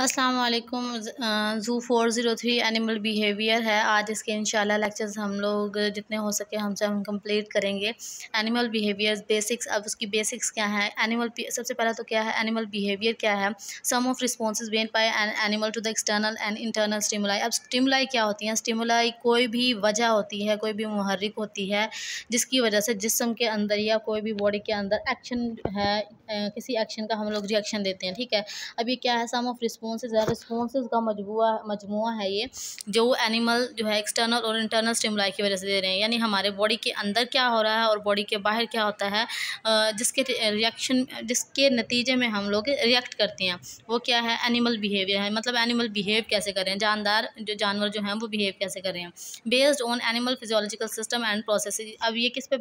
अस्सलाम वालेकुम zoo four zero three animal behaviour है। आज इसके इंशाल्लाह लेक्चर्स हम लोग जितने हो सके हमसे हम कंप्लीट करेंगे। एनिमल बिहेवियर बेसिक्स, अब उसकी बेसिक्स क्या है? एनिमल सबसे पहला तो क्या है? एनिमल बिहेवियर क्या है? Sum of response been by animal to the external and internal stimuli. अब स्टिमुलाई क्या होती हैं? स्टिमुलाई कोई भी वजह होती है, कोई भी मुहर्रिक होती है, जिसकी वजह से जिसम के अंदर या कोई भी बॉडी के अंदर एक्शन है किसी एक्शन का हम लोग रिएक्शन देते हैं, ठीक है? अब ये क्या है? सम ऑफ़ रिस्पॉन्सेज है रिस्पॉन्सेज का मजबूआ मजमू है ये, जो एनिमल जो है एक्सटर्नल और इंटरनल स्टिमुलाई की वजह से दे रहे हैं। यानी हमारे बॉडी के अंदर क्या हो रहा है और बॉडी के बाहर क्या होता है जिसके रिएक्शन जिसके नतीजे में हम लोग रिएक्ट करते हैं। वो क्या है? एनिमल बिहेवियर है। मतलब एनिमल बिहेव कैसे करें जानदार, जो जानवर जो हैं, वो बिहेव कैसे कर रहे हैं? Based on animal physiological system and process अब ये किस पे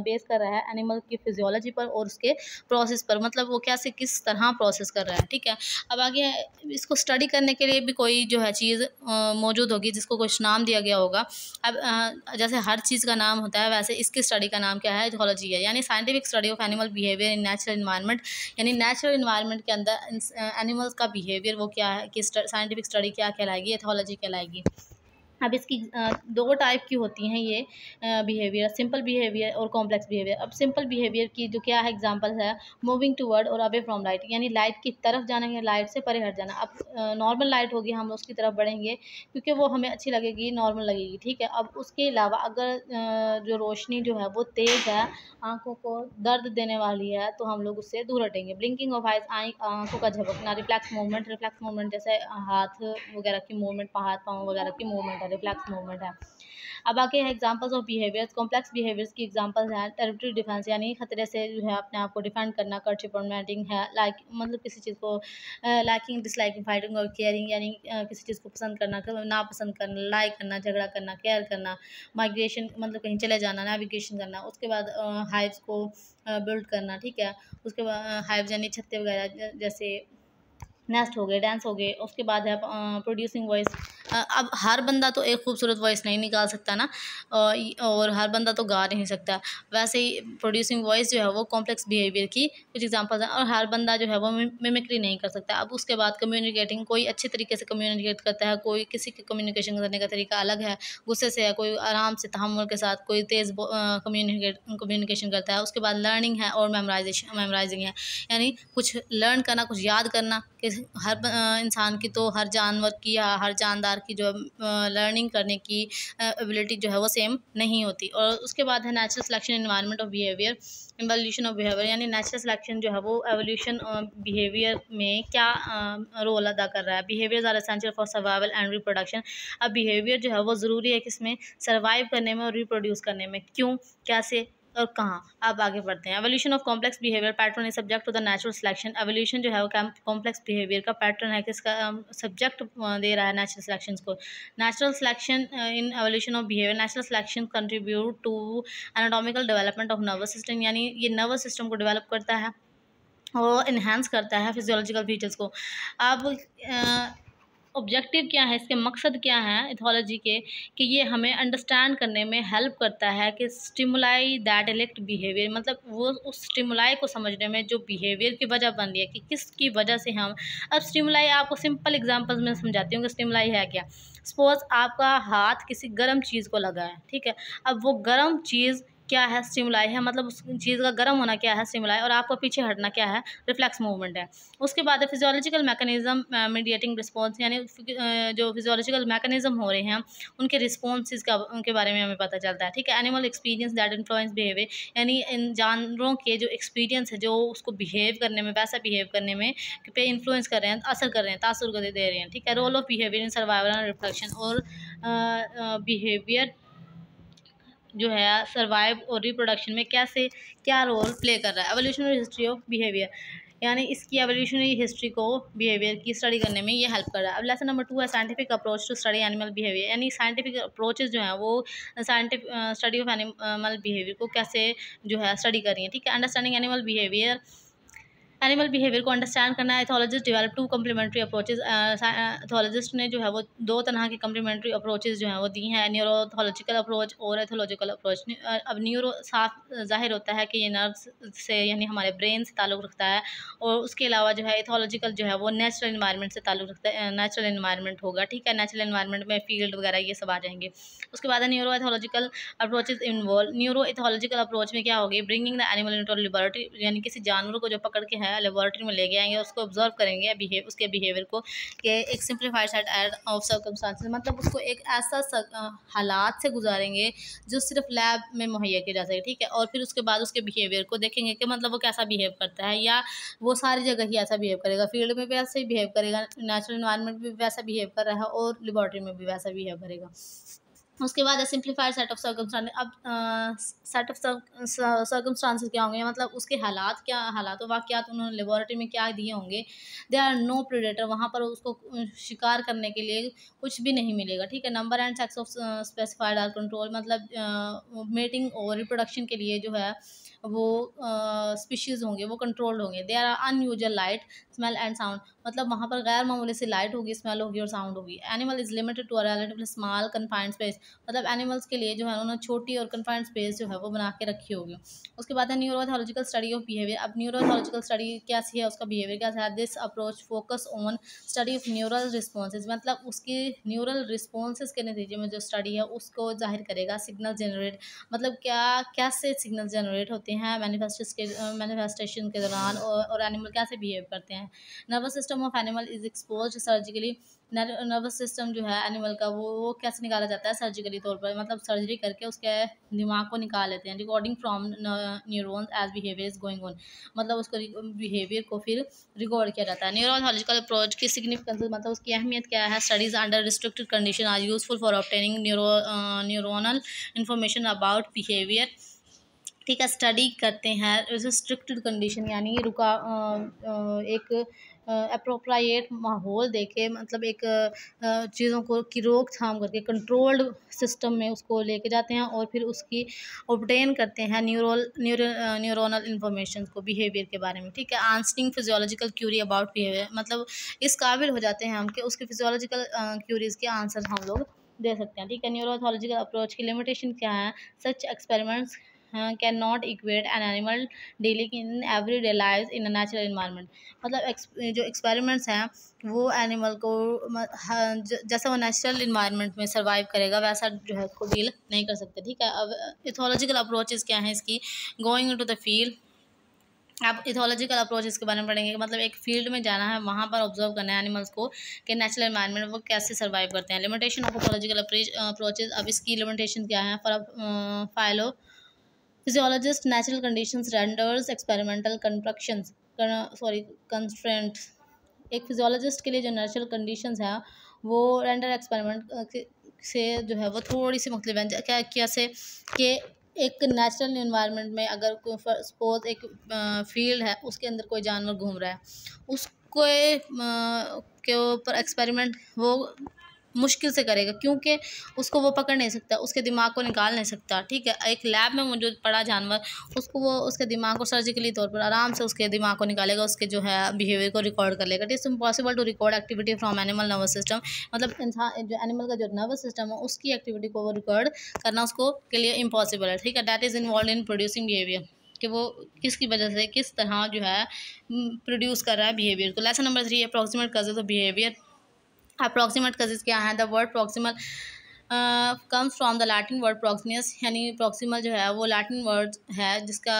बेस कर रहा है? एनिमल की फिजियोलॉजी पर और उसके प्रोसेस पर। मतलब वो कैसे, किस तरह प्रोसेस कर रहा है? ठीक है? अब आगे इसको स्टडी करने के लिए भी कोई जो है चीज़ मौजूद होगी, जिसको कुछ नाम दिया गया होगा। अब जैसे हर चीज़ का नाम होता है, वैसे इसकी स्टडी का नाम क्या है? जोलॉजी है। यानी scientific study of animal behaviour in natural environment यानी नेचुरल इन्वायरमेंट के अंदर एनिमल्स का बिहेवियर वो क्या है? कि साइंटिफिक स्टडी क्या कहलाएगी? एथोलॉजी कहलाएगी। अब इसकी दो टाइप की होती हैं ये बिहेवियर सिंपल बिहेवियर और कॉम्प्लेक्स बिहेवियर अब सिंपल बिहेवियर की जो क्या है एग्जांपल है मूविंग टूवर्ड और अवे फ्रॉम लाइट यानी लाइट की तरफ़ जाना या लाइट से परे हट जाना. अब नॉर्मल लाइट होगी, हम उसकी तरफ़ बढ़ेंगे, क्योंकि वो हमें अच्छी लगेगी नॉर्मल लगेगी, ठीक है? अब उसके अलावा अगर जो रोशनी जो है वो तेज़ है, आँखों को दर्द देने वाली है तो हम लोग उससे दूर हटेंगे. ब्लिंकिंग ऑफ़ आइज़ आई आँखों का झपकना रिफ्लैक्स मूवमेंट रिफ्लैक्स मूवमेंट जैसे हाथ वगैरह की मूवमेंट हाथ, पाँव वगैरह की मूवमेंट है रिफ्लेक्स मूवमेंट है। अब आगे है examples of behaviours complex behaviours की एग्जांपल्स हैं टेरिटरी डिफेंस यानी खतरे से जो है अपने आप को डिफेंड करना कर्चिप है लाइक मतलब किसी चीज़ को लाइकिंग डिसलाइकिंग फाइटिंग और केयरिंग यानी किसी चीज़ को पसंद करना नापसंद करना लाइक करना, झगड़ा करना केयर करना माइग्रेशन मतलब कहीं चले जाना नेविगेशन करना, उसके बाद हाइव्स को बिल्ड करना, ठीक है? उसके बाद हाइव यानी छत्ते वगैरह जैसे नेस्ट हो गए डांस हो गए, उसके बाद है प्रोड्यूसिंग वॉइस अब हर बंदा तो एक खूबसूरत वॉइस नहीं निकाल सकता ना और हर बंदा तो गा नहीं सकता। वैसे ही प्रोड्यूसिंग वॉइस जो है वो कॉम्प्लेक्स बिहेवियर की कुछ एग्जांपल्स हैं, और हर बंदा जो है वो मिमिक्री नहीं कर सकता। अब उसके बाद कम्युनिकेटिंग कोई अच्छे तरीके से कम्युनिकेट करता है, कोई किसी के कम्युनिकेशन करने का तरीका अलग है, गुस्से से है, कोई आराम से तहमुल के साथ कोई तेज़ कम्युनिकेट कम्युनिकेशन करता है, उसके बाद लर्निंग है और मेमोराइजेशन मेमोराइजिंग है। यानी कुछ लर्न करना, कुछ याद करना कि हर इंसान की तो हर जानवर की या हर जानदार की जो लर्निंग करने की एबिलिटी जो है वो सेम नहीं होती। और उसके बाद है natural selection environment of behaviour evolution of behaviour यानी नेचुरल सिलेक्शन जो है वो एवोल्यूशन बिहेवियर में क्या रोल अदा कर रहा है। Behaviour are essential for survival and reproduction अब बिहेवियर जो है वो ज़रूरी है कि इसमें सर्वाइव करने में और रिप्रोड्यूस करने में। क्यों? कैसे? और कहाँ? आप आगे बढ़ते हैं। Evolution of complex behaviour pattern is subject to the natural selection evolution जो है वो कॉम्प्लेक्स बिहेवियर का पैटर्न है, किसका सब्जेक्ट दे रहा है नेचुरल सिलेक्शन को। Natural selection in evolution of behaviour natural selection contribute to anatomical development of nervous system यानी ये नर्वस सिस्टम को डेवलप करता है और इन्हेंस करता है फिजियोलॉजिकल फीचर्स को। अब ऑब्जेक्टिव क्या है, इसके मकसद क्या है इथोलॉजी के, कि ये हमें अंडरस्टैंड करने में हेल्प करता है कि स्टिमुलाई दैट इलेक्ट बिहेवियर मतलब वो उस स्टिमुलाई को समझने में जो बिहेवियर की वजह बन रही है, कि किसकी वजह से हम, अब स्टिमुलाई आपको सिंपल एग्जांपल्स में समझाती हूँ कि स्टिमुलाई है क्या। सपोज़ आपका हाथ किसी गर्म चीज़ को लगा है, ठीक है, अब वो गर्म चीज़ क्या है स्टिमुलाई है? मतलब उस चीज़ का गर्म होना क्या है स्टिमुलाई और आपको पीछे हटना क्या है? रिफ्लेक्स मूवमेंट है। उसके बाद फिजियोलॉजिकल मैकेनिज्म मीडिएटिंग रिस्पॉन्स यानी जो फिजियोलॉजिकल मैकेनिज्म हो रहे हैं, उनके रिस्पॉन्स का, उनके बारे में हमें पता चलता है, ठीक है? Animal experience that influence behaviour यानी इन जानवरों के जो एक्सपीरियंस है, जो उसको बिहेव करने में, वैसा बिहेव करने में पे इन्फ्लुएंस कर रहे हैं, असर कर रहे हैं, तासर दे रहे हैं, ठीक है? Role of behaviour in survival reflection और बिहेवियर जो है सर्वाइव और रिप्रोडक्शन में कैसे, क्या रोल प्ले कर रहा है? एवोल्यूशनरी हिस्ट्री ऑफ़ बिहेवियर यानी इसकी एवोल्यूशनरी हिस्ट्री को बिहेवियर की स्टडी करने में ये हेल्प कर रहा है। अब लेसन नंबर टू है scientific approach to study animal behaviour यानी साइंटिफिक अप्रोचेज जो हैं, वो scientific study of animal behaviour को कैसे जो है स्टडी कर रही है, ठीक है? Understanding animal behaviour animal behaviour को अंडरस्टैंड करना ethologist develop two complementary approaches ethologist ने जो है वो दो तरह की कम्प्लीमेंट्री अप्रोचेज जो है वो दी हैं। न्यूरोथोलॉजिकल अप्रोच और एथोलॉजिकल अप्रोच अब न्यूरो साफ़ ज़ाहिर होता है कि ये नर्व्स से यानी हमारे ब्रेन से ताल्लुक़ रखता है और उसके अलावा जो है एथोलॉजिकल जो है वो नेचुरल इन्वायरमेंट से ताल्लुक़ रखता है नेचुरल इन्वायरमेंट होगा। ठीक है? नेचुरल इन्वायरमेंट में फ़ील्ड वगैरह ये सब आ जाएँगे। उसके बाद neuro ethological approaches involve neuro ethological approach में क्या होगी? Bringing the animal into laboratory यानी किसी जानवर को जो पकड़ के है लेबोरेटरी में ले आएँगे, उसको ऑब्ज़र्व करेंगे बिहेव उसके बिहेवियर को, कि एक सिंप्लीफाइड सेट ऑफ़ सर्कमस्टांसेस मतलब उसको एक ऐसा हालात से गुजारेंगे, जो सिर्फ़ लैब में मुहैया किया जा सके, ठीक है? और फिर उसके बाद उसके बिहेवियर को देखेंगे कि मतलब वो कैसा बिहेव करता है, या वो सारी जगह ही ऐसा बिहेव करेगा फ़ील्ड में भी ऐसा ही बिहेव करेगा नेचुरल इन्वायरमेंट में भी वैसा बिहेव कर रहा है, और लेबॉर्ट्री में भी वैसा बिहेव करेगा। उसके बाद सिंप्लीफाइड सेट ऑफ़ सर्कमस्टांस अब सेट ऑफ़ सर्कमस्टांसेस क्या होंगे? मतलब उसके हालात क्या, हालात वाक़ात उन्होंने लेबॉरेटरी में क्या दिए होंगे? दे आर नो प्रोडेटर वहाँ पर उसको शिकार करने के लिए कुछ भी नहीं मिलेगा, ठीक है? Number and sex of specified are control मतलब मेटिंग और रिप्रोडक्शन के लिए जो है वो स्पीशीज़ होंगे, वो कंट्रोल्ड होंगे। They are unusual light smell and sound मतलब वहाँ पर गैर मामूली से लाइट होगी स्मेल होगी और साउंड होगी। Animal is limited to a small confined space मतलब एनिमल्स के लिए जो है, उन्होंने छोटी और कन्फाइंड स्पेस जो है, वो बना के रखी होगी। उसके बाद है न्यूरोथोलॉजिकल स्टडी ऑफ़ बिहेवियर अब न्यूरोथोलॉजिकल स्टडी कैसी है, उसका बिहेवियर कैसा है? This approach focus on study of neural responses मतलब उसकी न्यूरल रिस्पॉन्सेज के नतीजे में जो स्टडी है, उसको ज़ाहिर करेगा सिग्नल जनरेट मतलब क्या, कैसे सिग्नल जनरेट होते हैं मैनिफेस्टेस के मैनिफेस्टेशन के दौरान और, एनिमल कैसे बिहेव करते हैं। Nervous system of animal is expose surgically nervous system जो है एनिमल का वो वो कैसे निकाला जाता है सर्जिकली तौर पर? मतलब सर्जरी करके उसके दिमाग को निकाल लेते हैं recording from neurons as behaviour is going on मतलब उसको बिहेवियर को फिर रिकॉर्ड किया जाता है। न्यूरोलॉजिकल अप्रोच की सिग्निफिकेंस मतलब उसकी अहमियत क्या है? Studies under restricted condition are useful for obtaining neuro neuronal information about behaviour ठीक है स्टडी करते हैं स्ट्रिक्ट कंडीशन यानी रुका एक अप्रोप्राइट माहौल देके मतलब एक चीज़ों को, की रोकथाम करके कंट्रोल्ड सिस्टम में उसको लेके जाते हैं और फिर उसकी ऑब्टेन करते हैं न्यूरोल न्यूरो न्यूरोनल इन्फॉर्मेशन को बिहेवियर के बारे में, ठीक है? Answering physiological query about behaviour मतलब इस काबिल हो जाते हैं हम कि उसके फिजियोलॉजिकल क्यूरीज के आंसर हम लोग दे सकते हैं, ठीक है? न्यूरोथोलॉजिकल अप्रोच की लिमिटेशन क्या है? Such experiments can not equate an animal dealing in every day life in natural environment मतलब जो एक्सपेरिमेंट्स हैं, वो एनिमल को जैसा वो नेचुरल इन्वायरमेंट में सर्वाइव करेगा, वैसा जो है उसको डील नहीं कर सकते, ठीक है? अब इथोलॉजिकल अप्रोचेज़ क्या हैं इसकी? गोइंग टू द फ़ील्ड आप इथोलॉजिकल अप्रोच इसके बारे में पढ़ेंगे मतलब एक फ़ील्ड में जाना है, वहाँ पर ऑब्ज़र्व करना है एनिमल्स को कि नेचुरल इन्वायरमेंट वो कैसे सर्वाइव करते हैं। लिमिटेशन ऑफ़ इथोलॉजिकल अप्रोचेज अब इसकी लिमिटेशन क्या है? For phylo physiologist natural conditions renders experimental constructions sorry constraint एक फिजियोलॉजिस्ट के लिए जो नेचुरल कंडीशंस हैं, वो रेंडर एक्सपेरिमेंट से जो है, वो थोड़ी सी मुख्तलिफ़ है। क्या कैसे कि एक नेचुरल इन्वायरमेंट में अगर कोई सपोज़ एक फ़ील्ड है, उसके अंदर कोई जानवर घूम रहा है, उसको के ऊपर एक्सपेरिमेंट वो मुश्किल से करेगा, क्योंकि उसको वो पकड़ नहीं सकता, उसके दिमाग को निकाल नहीं सकता, ठीक है? एक लैब में मौजूद पड़ा जानवर, उसको वो, उसके दिमाग को सर्जिकली तौर पर आराम से उसके दिमाग को निकालेगा, उसके जो है बिहेवियर को रिकॉर्ड कर लेगा it is impossible to record activity from animal nervous system मतलब इंसान, जो एनिमल का जो नर्वस सिस्टम है, उसकी एक्टिविटी को वो रिकॉर्ड करना उसको के लिए इम्पॉसिबल है, ठीक है? That is involve in producing behaviour कि वो किसकी वजह से किस तरह जो है प्रोड्यूस कर रहा है बिहेवियर को। Lesson number three approximate causes of behaviour approximate causes क्या है the word proximal comes from the Latin word proximus यानी प्रॉक्सिमल जो है वो लैटिन वर्ड है जिसका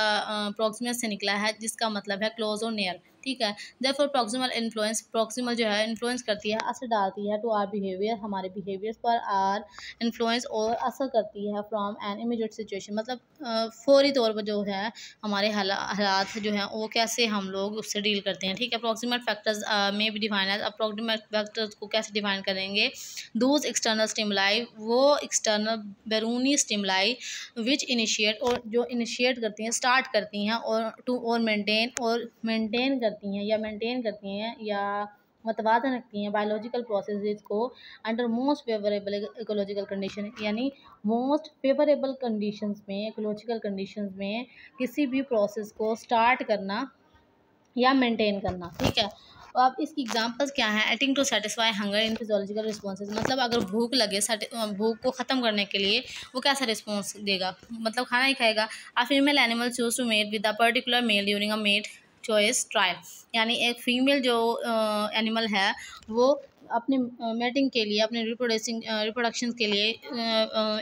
प्रॉक्सिमस uh, से निकला है जिसका मतलब है क्लोज और नियर ठीक है। जब फॉर प्रॉक्सिमल इन्फ्लुएंस प्रॉक्सिमल जो है इन्फ्लुएंस करती है, असर डालती है टू आर बिहेवियर हमारे बिहेवियर्स पर आर इन्फ्लुएंस और असर करती है फ्रॉम एन इमीडिएट सिचुएशन मतलब फौरी तौर पर जो है, हमारे हालात जो हैं, वो कैसे हम लोग उससे डील करते हैं, ठीक है? अप्रॉक्सीमेट फैक्टर्स में भी डिफाइन है अप्रॉक्सीमेट फैक्टर्स को कैसे डिफाइन करेंगे? दूज एक्सटर्नल स्टिमलाई वो एक्सटर्नल बैरूनी स्टिमलाई विच इनिशिएट और जो इनिशिएट करती हैं स्टार्ट करती हैं और टू और मेंटेन और मेंटेन कर करती हैं या मेंटेन करती हैं या मतवाजन रखती हैं बायोलॉजिकल प्रोसेस को under most favourable ecological condition यानी मोस्ट फेवरेबल कंडीशंस में इकोलॉजिकल कंडीशंस में किसी भी प्रोसेस को स्टार्ट करना या मेंटेन करना, ठीक है? तो अब इसकी एग्जांपल्स क्या हैं? Eating to satisfy hunger in physiological responses मतलब अगर भूख लगे भूख को ख़त्म करने के लिए, वो कैसा रिस्पॉन्स देगा? मतलब खाना ही खाएगा। A female animal choose to mate with a particular male during a mate choice trial यानी एक फीमेल जो एनिमल है, वो अपने मेटिंग के लिए, अपने रिप्रोड्यूसिंग रिप्रोडक्शन के लिए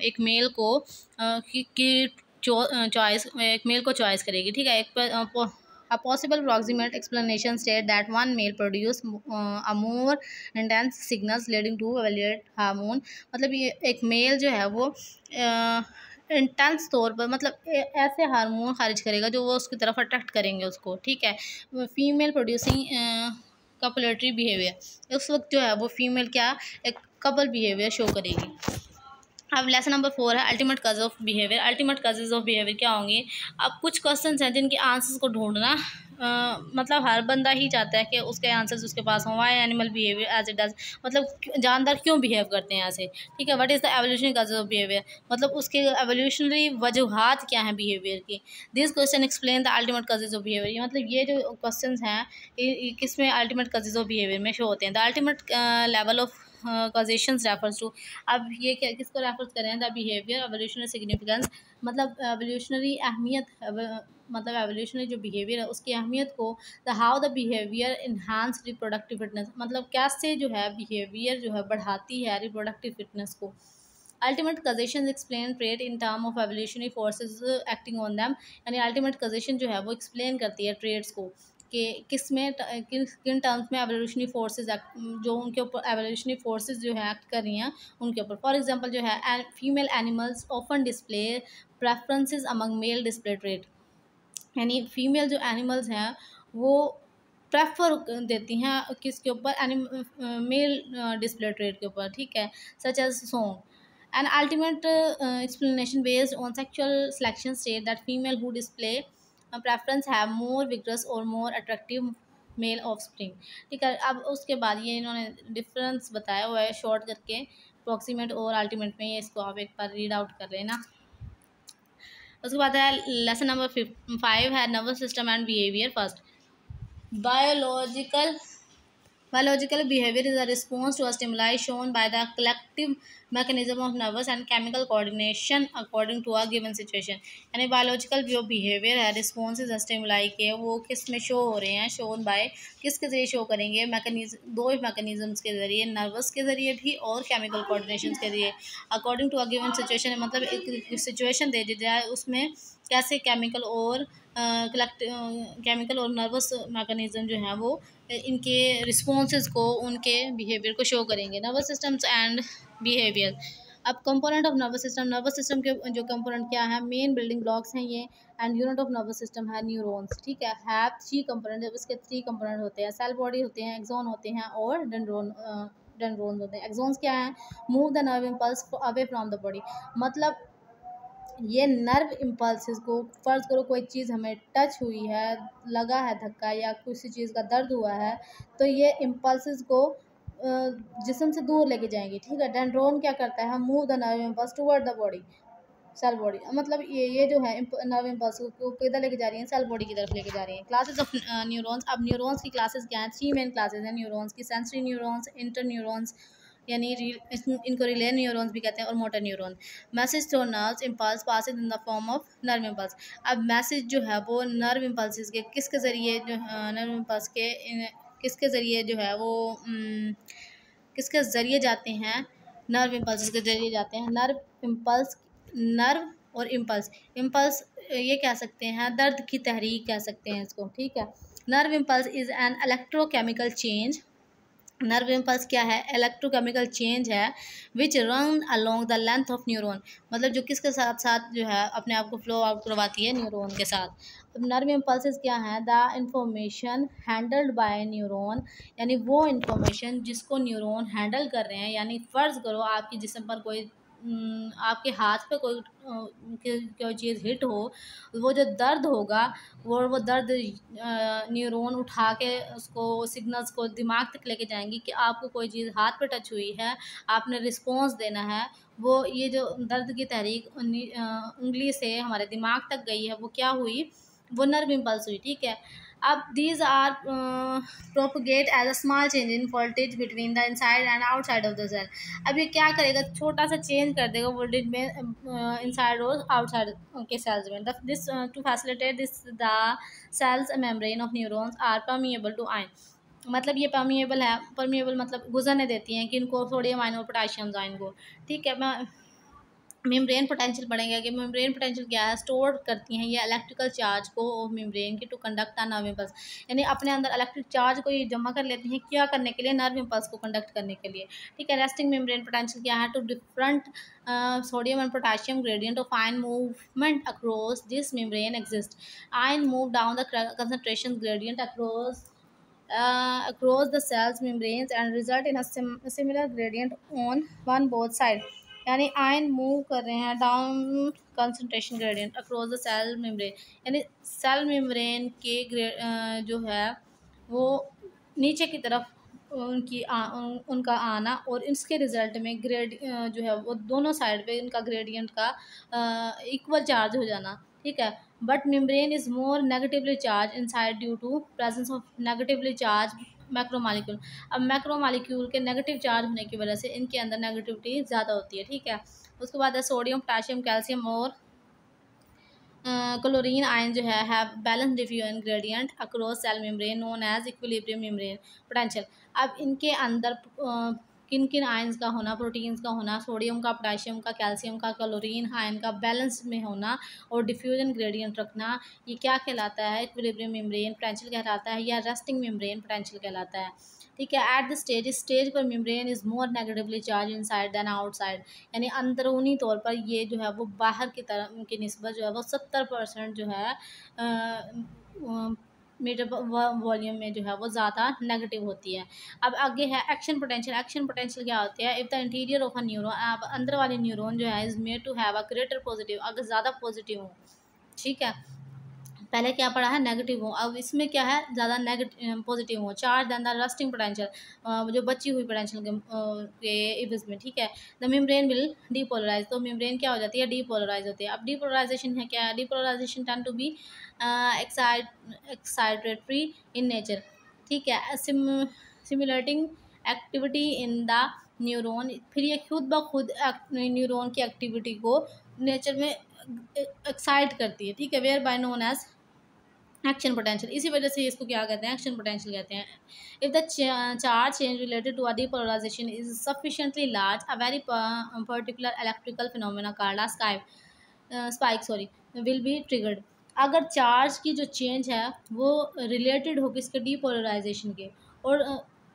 एक मेल को की चॉइस एक मेल को चॉइस करेगी, ठीक है? एक a possible approximate explanation state that one male produce a more intense signals leading to evaluate hormone मतलब ये एक मेल जो है वो इंटेंस तौर पर मतलब ऐसे हार्मोन खारिज करेगा जो वो उसकी तरफ़ अट्रैक्ट करेंगे उसको, ठीक है? फीमेल प्रोड्यूसिंग कपलेटरी बिहेवियर उस वक्त जो है वो फीमेल क्या, एक कपल बिहेवियर शो करेगी। अब लेसन नंबर फोर है ultimate cause of behaviour ultimate causes of behaviour क्या होंगे? अब कुछ क्वेश्चन हैं जिनके आंसर्स को ढूंढना मतलब हर बंदा ही चाहता है कि उसके आंसर्स उसके पास हों। Why animal behaviour as it does मतलब जानदार क्यों बिहेव करते हैं ऐसे? ठीक है what is the evolution causes of behaviour मतलब उसके एवोल्यूशनरी वजूहत क्या हैं बिहेवियर की? This question explain the ultimate causes of behaviour मतलब ये जो क्वेश्चन हैं किसमें अल्टीमेट कजेज ऑफ़ बिहेवियर में शो होते हैं? The ultimate level of causation refers to अब ये क्या, किसको रेफर करें? द बिहेवियर एवोल्यूशनरी सिग्निफिकेंस मतलब एवोल्यूशनरी अहमियत मतलब एवोल्यूशनरी जो बिहेवियर है, उसकी अहमियत को the how the behaviour enhance reproductive fitness मतलब कैसे जो है बिहेवियर जो है, बढ़ाती है रिप्रोडक्टिव फिटनेस को। Ultimate causation explain trait in term of evolutionary forces acting on them यानी अल्टीमेट कजेशन जो है, वो एक्सप्लेन करती है ट्रेड्स को। कि किसमें किन किन टर्म्स में एवोल्यूशनरी फोर्सेज जो उनके ऊपर एवोल्यूशनरी फोर्सेज जो है एक्ट कर रही हैं, उनके ऊपर। फॉर एग्जांपल जो है female animals often display preferences among male display trait यानी फीमेल जो एनिमल्स हैं, वो प्रेफर देती हैं किसके ऊपर? मेल डिस्प्ले ट्रेड के ऊपर, ठीक है? Such as song an ultimate explanation based on sexual selection state that female who display preference है मोर विग्रस और more attractive male offspring ठीक है, अब उसके बाद ये इन्होंने डिफरेंस बताया हुआ है शॉर्ट करके अप्रोक्सीमेट और अल्टीमेट में ये इसको आप एक बार रीड आउट कर लेना। उसके बाद है लेसन नंबर फाइव है nervous system and behaviour first biological Biological behavior is a response to a stimuli shown by the collective mechanism of nervous and chemical coordination according to a given situation. यानी biological जो behaviour है responses है stimuli के, वो किसमें show हो रहे हैं शोन बाय किसके ज़रिए शो करेंगे मैकेनिज्म दो मैकेनिज्म्स के ज़रिए नर्वस के ज़रिए भी और केमिकल कोऑर्डिनेशन के ज़रिए according to a given situation मतलब एक सिचुएशन दे दी जाए उसमें कैसे केमिकल और कलेक्ट केमिकल और नर्वस मैकेनिज़्म जो हैं वो इनके रिस्पॉन्स को, उनके बिहेवियर को शो करेंगे। नर्वस सिस्टम्स एंड बिहेवियर अब component of nervous system nervous system के, जो कंपोनेंट क्या है? मेन बिल्डिंग ब्लॉक्स हैं ये and unit of nervous system है न्यूरॉन्स ठीक है? हैव थ्री कंपोनेंट इसके थ्री कंपोनेंट होते हैं सेल बॉडी होते हैं एक्जोन होते हैं, और डेंड्रोन डेंड्रोन होते हैं। एक्जोन्स क्या हैं? Move the nerve impulse away from the body मतलब ये नर्व इम्पल्सिस को फ़र्ज़ करो कोई चीज़ हमें टच हुई है, लगा है धक्का या किसी चीज़ का दर्द हुआ है तो ये इम्पल्सिस को जिसम से दूर लेके जाएँगे, ठीक है? डेंड्रोन क्या करता है? Move the nerve impulse toward the body, cell body मतलब ये ये जो है नर्व इम्पल्स को किधर लेके जा रही हैं, सेल बॉडी की तरफ़ लेके जा रही हैं। क्लासेस ऑफ़ न्यूरॉन्स अब न्यूरॉन्स की क्लासेस क्या हैं थ्री मेन क्लासेस हैं न्यूरॉन्स की सेंसरी न्यूरॉन्स इंटर न्यूरॉन्स यानी इनको रिले न्यूरॉन्स भी कहते हैं और motor neuron message through nerve impulse pass in the form of nerve impulse अब मैसेज जो है वो नर्व इम्पल्स के किसके ज़रिए जो नर्व इम्पल्स के किसके ज़रिए जो है वो किसके ज़रिए जाते हैं? नर्व इम्पल्स के ज़रिए जाते हैं। नर्व इम्पल्स नर्व और इम्पल्स इम्पल्स ये कह सकते हैं, दर्द की तहरीक कह सकते हैं इसको, ठीक है? Nerve impulse is an electrochemical change nerve impulse क्या है? इलेक्ट्रोकेमिकल चेंज है which run along the length of neuron मतलब जो किसके साथ साथ जो है, अपने आप को फ्लो आउट करवाती है न्यूरोन के साथ. अब नर्व इम्पल्स क्या हैं? The information handled by neuron यानी वो इन्फॉर्मेशन जिसको न्यूरोन हैंडल कर रहे हैं, यानी फ़र्ज़ करो आपकी जिसम पर कोई आपके हाथ पे कोई कोई चीज़ हिट हो, वो जो दर्द होगा, वो वो दर्द न्यूरॉन उठा के उसको सिग्नल्स को दिमाग तक लेके जाएँगी कि आपको कोई चीज़ हाथ पे टच हुई है, आपने रिस्पॉन्स देना है, वो ये जो दर्द की तहरीक उंगली से हमारे दिमाग तक गई है, वो क्या हुई? वो नर्व इम्पल्स हुई, ठीक है? अब these are propagate as a small change in voltage between the inside and outside of the cell अब ये क्या करेगा? छोटा सा चेंज कर देगा वोल्टेज में इनसाइड और आउटसाइड के सेल्स में। This to facilitate this the cells membrane of neurons are permeable to ion मतलब ये परमिएबल है। परमिएबल मतलब गुजरने देती हैं कि इनको सोडियम आइन और पोटाशियम आइन को। ठीक है, मैं मेम्ब्रेन पोटेंशियल पढ़ेंगे कि मेम्ब्रेन पोटेंशियल क्या है स्टोर करती हैं ये इलेक्ट्रिकल चार्ज को मेम्ब्रेन की टू कंडक्ट नर्व इम्पल्स, यानी अपने अंदर इलेक्ट्रिक चार्ज को ये जमा कर लेती हैं क्या करने के लिए? नर्व इम्पल्स को कंडक्ट करने के लिए। ठीक है, रेस्टिंग मेम्ब्रेन पोटेंशियल क्या है? Two different sodium and potassium gradient of ion movement across this membrane exist. Ion move down the concentration gradient across across the cells membranes and result in a gradient on one both side यानी ion move कर रहे हैं down concentration gradient across the cell membrane यानी cell membrane के जो है वो नीचे की तरफ़ उनकी आ, उन, उनका आना और इसके रिज़ल्ट में ग्रेड जो है वो दोनों साइड पे इनका ग्रेडियंट का इक्वल चार्ज हो जाना ठीक है? But membrane is more negatively charge inside due to presence of negatively charge macromolecule अब मैक्रोमालिक्यूल के नेगेटिव चार्ज होने की वजह से इनके अंदर नेगेटिविटी ज़्यादा होती है, ठीक है? उसके बाद है सोडियम पोटाशियम कैल्शियम और क्लोरीन आयन जो है have balance diffuse ingredient across cell membrane known as equilibrium membrane potential अब इनके अंदर किन किन आयन्स का होना प्रोटीन्स का होना सोडियम का पोटाशियम का कैल्शियम का क्लोरीन आयन का बैलेंस में होना और डिफ्यूजन ग्रेडियंट रखना ये क्या कहलाता है? इक्विलिब्रियम मेम्ब्रेन पोटेंशियल कहलाता है या रेस्टिंग मेम्ब्रेन पोटेंशियल कहलाता है। ठीक है एट द स्टेज इस स्टेज पर membrane is more negatively charge inside than outside यानी अंदरूनी तौर पर ये जो है वो बाहर की तरफ़ की नस्बत जो है वो सत्तर परसेंट जो है आ, मीटर वॉल्यूम में जो है वो ज़्यादा नेगेटिव होती है। अब आगे है एक्शन पोटेंशियल एक्शन पोटेंशियल क्या होती है? If the interior of a neuro अब अंदर वाले न्यूरोन जो है is made to have a greater positive अगर ज़्यादा पॉजिटिव हो, ठीक है? पहले क्या पढ़ा है नेगेटिव हो। अब इसमें क्या है, ज़्यादा नेगेटिव पॉजिटिव हो। Charge than the resting potential जो बची हुई पोटेंशियल के इवज में, ठीक है? द मेम्ब्रेन विल डीपोलराइज तो मेम्ब्रेन क्या हो जाती है? डीपोलराइज होती है। अब डीपोलराइजेशन है क्या? Depolarization tend to be excite excitatory in nature ठीक है? Stimulating activity in the neuron फिर ये खुद ब खुद न्यूरॉन की एक्टिविटी को नेचर में एक्साइट करती है। ठीक है? Whereby known as action potential इसी वजह से इसको क्या कहते हैं? एक्शन पोटेंशियल कहते हैं। If the charge change related to a depolarization is sufficiently large a very particular electrical phenomena called skype spike sorry will be triggered अगर चार्ज की जो चेंज है, वो रिलेटेड हो किसके? डीपोलराइजेशन के। और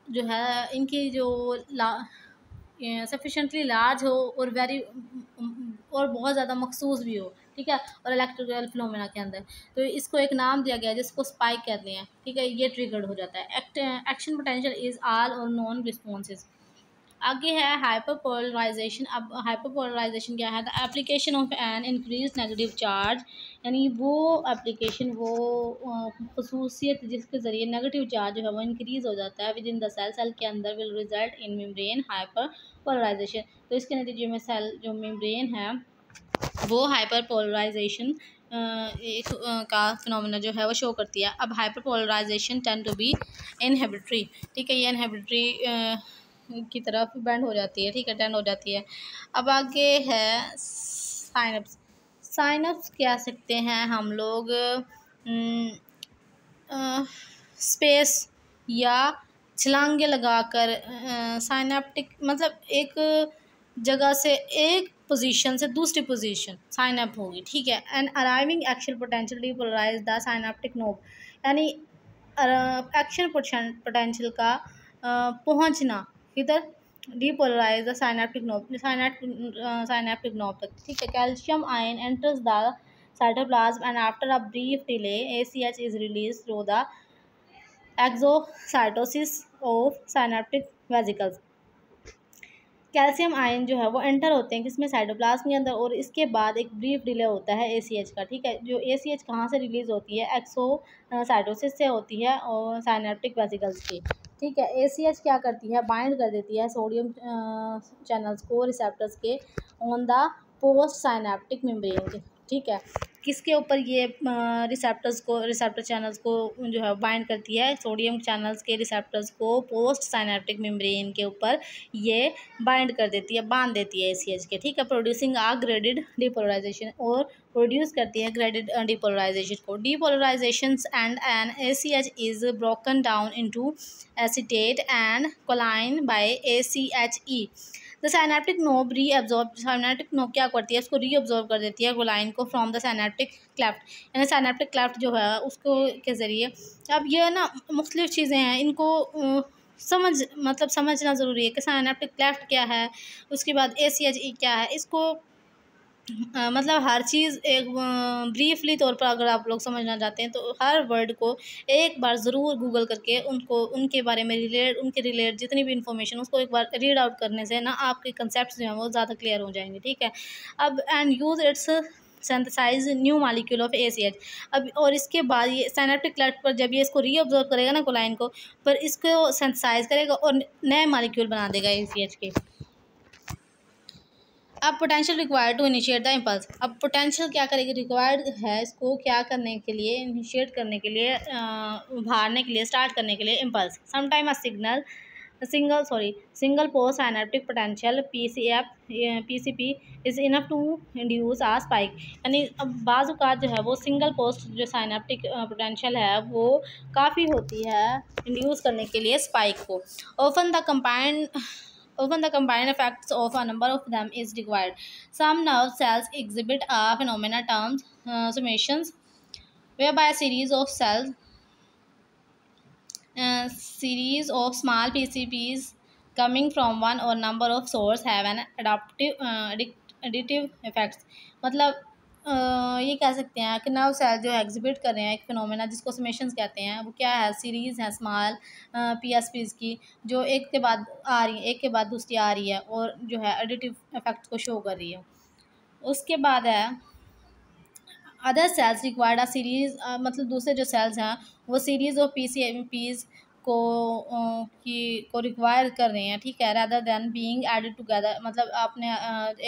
जो है, इनकी जो सफिशेंटली लार्ज हो और वेरी और बहुत ज़्यादा मखसूस भी हो, ठीक है? और इलेक्ट्रिकल फ्लोमिना के अंदर। तो इसको एक नाम दिया गया है जिसको स्पाइक कहते हैं, ठीक है? ये ट्रिगर्ड हो जाता है। Act action potential is all or none responses आगे है हाइपर पोलराइजेशन अब हाइपर पोलराइजेशन क्या है? The application of an increase negative charge यानी वो एप्लीकेशन वो खसूसियत जिसके ज़रिए नेगेटिव चार्ज जो है वो इंक्रीज़ हो जाता है within the cell cell के अंदर will result in membrane hyperpolarization तो इसके नतीजे में सेल जो मेम्ब्रेन है, वो हाइपर पोलराइजेशन एक का फिनोमिना जो है वो शो करती है। अब hyperpolarization tend to be inhibitory ठीक है, ये इनहेबिटरी की तरफ़ बैंड हो जाती है, ठीक है टेंड हो जाती है। अब आगे है साइनअप्स साइनअप्स कह सकते हैं हम लोग? स्पेस या छलांगे लगाकर साइनेप्टिक मतलब एक जगह से एक पोजीशन से दूसरी पोजीशन साइनअप होगी, ठीक है? And arriving action potential depolarize the synaptic knob यानी एक्शन पोटेंशियल का पहुँचना। इधर depolarize the synaptic knob synaptic knob तक। ठीक है calcium ion enters the cytoplasm and after a brief delay ACH is released through the exocytosis of synaptic vesicles calcium ion जो है वो एंटर होते हैं किसमें? साइटोप्लाज्म के अंदर और इसके बाद एक ब्रीफ डिले होता है एसीएच का। ठीक है, जो एसीएच कहाँ से रिलीज़ होती है? एक्सो साइटोसिस से होती है और साइनेप्टिक वेसिकल्स की। ठीक है ए क्या करती है? बाइंड कर देती है सोडियम चैनल्स को रिसेप्टर्स के on the postsynaptic membrane ठीक है? किसके ऊपर ये रिसेप्टर्स को रिसेप्टर चैनल्स को जो है बाइंड करती है? सोडियम चैनल्स के रिसेप्टर्स को पोस्ट साइनेप्टिक मेम्ब्रेन के ऊपर ये बाइंड कर देती है, बाँध देती है ए के, ठीक है? प्रोड्यूसिंग आ ग्रेडेड डिपोलराइजेशन और प्रोड्यूस करती है ग्रेडेड डिपोलराइजेशन को। Depolarization and an A C H is broken down into acetate and choline by A C H E the synaptic knob reabsorb synaptic knob क्या करती है? उसको री absorb कर देती है गोलाइन को फ्रॉम द साइनेप्टिक क्लेफ्ट यानी साइनेप्टिक क्लेफ्ट जो है, उसको के ज़रिए। अब यह ना मुख्तलिफ़ चीज़ें हैं, इनको समझ मतलब समझना ज़रूरी है कि साइनेप्टिक क्लेफ्ट क्या है, उसके बाद ए सी एच ई क्या है। इसको मतलब हर चीज़ एक ब्रीफली तौर पर अगर आप लोग समझना चाहते हैं तो हर वर्ड को एक बार ज़रूर गूगल करके उनको, उनके बारे में रिलेट उनके रिलेट जितनी भी इंफॉर्मेशन उसको एक बार रीड आउट करने से ना आपके कंसेप्ट जो हैं वो ज़्यादा क्लियर हो जाएँगे, ठीक है? अब and use its synthesize new molecule of A C H अब, और इसके बाद ये सैनेप्टिक क्लट पर जब ये इसको रीअब्जॉर्व करेगा ना कोलाइन को, पर इसको सेंथसाइज करेगा और नए मालिक्यूल बना देगा ए सी एच के। अब potential required to initiate the impulse अब पोटेंशियल क्या करेगी? रिक्वायर्ड है इसको क्या करने के लिए? इनिशिएट करने के लिए उभारने के लिए स्टार्ट करने के लिए impulse sometime a signal single sorry single post synaptic potential P C F P C P is enough to induce a spike यानी अब बाज़ जो है वो सिंगल पोस्ट जो साइनेप्टिक पोटेंशियल है वो काफ़ी होती है इंड्यूस करने के लिए स्पाइक को. Often the combined Often the combined effects of a number of them is required. Some nerve cells exhibit a phenomena termed uh, summations, whereby a series of cells, uh, series of small PCBs coming from one or number of source have an adaptive uh, additive effects. मतलब ये कह सकते हैं कि nerve cell जो exhibit कर रहे हैं एक फिनोमेना जिसको समेशंस कहते हैं, वो क्या है? सीरीज़ है स्मॉल पी एस पीज की, जो एक के बाद आ रही है, एक के बाद दूसरी आ रही है और जो है एडिटिव इफ़ेक्ट को शो कर रही है। उसके बाद है other cells required a series मतलब दूसरे जो सेल्स हैं, वो series of P C Ps को की, को रिक्वायर कर रहे हैं, ठीक है? Rather than being added together मतलब आपने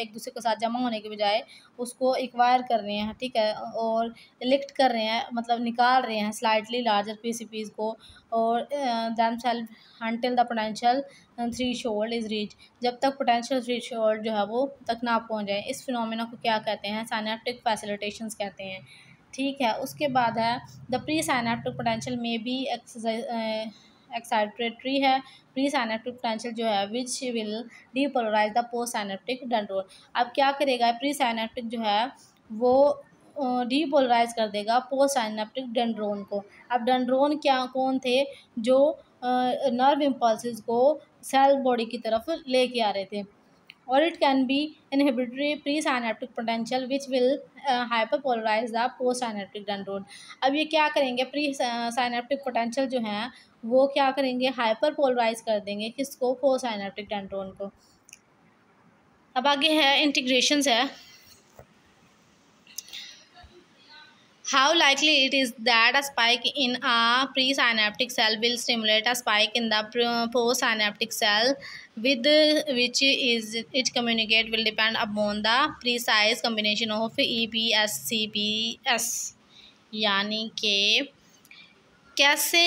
एक दूसरे के साथ जमा होने के बजाय उसको एक्वायर कर रहे हैं, ठीक है? और इलेक्ट कर रहे हैं मतलब निकाल रहे हैं slightly larger P C Ps को, और then self until the potential threshold is reach जब तक पोटेंशियल थ्री शोल्ड जो है वो तक ना पहुँच जाए, इस फिनोमिना को क्या कहते हैं? साइनेप्टिक फैसिलिटेशंस कहते हैं। ठीक है। उसके बाद है द प्री साइनेप्टिक पोटेंशियल में एक्सरसाइज एक्साइट्रेटरी है। प्री साइनेप्टिक पोटेंशियल जो है which will depolarize the postsynaptic dendron अब क्या करेगा? प्री साइनेप्टिक जो है, वो डीपोलराइज कर देगा पोस्ट साइनेप्टिक डेंड्रोन को। अब डेंड्रोन क्या, कौन थे? जो नर्व इम्पल्सिस को सेल बॉडी की तरफ़ लेके आ रहे थे। Or it can be inhibitory pre-synaptic potential which will uh, hyperpolarize the post-synaptic dendron अब ये क्या करेंगे प्री साइनेप्टिक पोटेंशियल जो हैं वो क्या करेंगे हाइपर पोलराइज कर देंगे किसको पोस्ट साइनेप्टिक डेंड्रोन को अब आगे है इंटीग्रेशन है How likely it is that a spike in a presynaptic cell will stimulate a spike in the postsynaptic cell with which is it communicate will depend upon the precise combination of EPSCPS यानी कि कैसे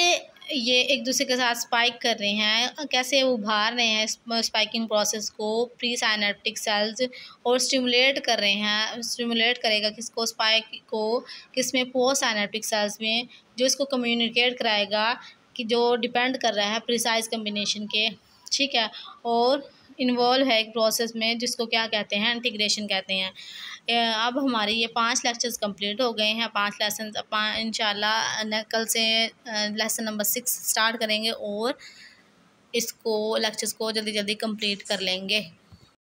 ये एक दूसरे के साथ spike कर रहे हैं, कैसे उभार रहे हैं स्पाइकिंग प्रोसेस को प्री साइनेप्टिक सेल्स और स्टिमुलेट कर रहे हैं स्टिमुलेट करेगा किसको स्पाइक को किसमें पोस्ट साइनेप्टिक सेल्स में, जो इसको कम्युनिकेट कराएगा कि जो डिपेंड कर रहा है प्रिसाइज कम्बिनेशन के। ठीक है? और इन्वॉल्व है एक प्रोसेस में जिसको क्या कहते हैं? इंटीग्रेशन कहते हैं। अब हमारे ये पाँच लेक्चर्स कंप्लीट हो गए हैं। पाँच लेसन इंशाल्लाह कल से लेसन नंबर सिक्स स्टार्ट करेंगे और इसको लेक्चर्स को जल्दी जल्दी कंप्लीट कर लेंगे।